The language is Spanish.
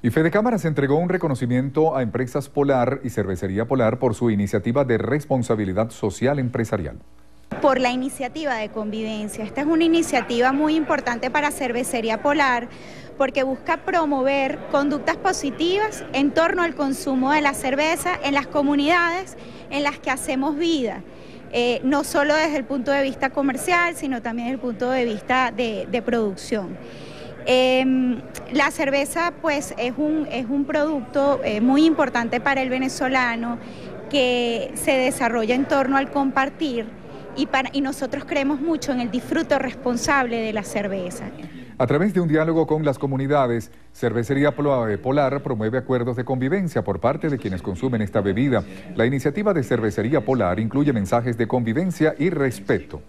Y Fede Cámaras entregó un reconocimiento a Empresas Polar y Cervecería Polar por su iniciativa de responsabilidad social empresarial. Por la iniciativa de convivencia. Esta es una iniciativa muy importante para Cervecería Polar porque busca promover conductas positivas en torno al consumo de la cerveza en las comunidades en las que hacemos vida. Eh, no solo desde el punto de vista comercial, sino también desde el punto de vista de producción. Em, la cerveza pues es un, es un producto eh, muy importante para el venezolano que se desarrolla en torno al compartir y, para, y nosotros creemos mucho en el disfruto responsable de la cerveza. A través de un diálogo con las comunidades, Cervecería eh, Polar promueve acuerdos de convivencia por parte de quienes consumen esta bebida. La iniciativa de Cervecería Polar incluye mensajes de convivencia y respeto.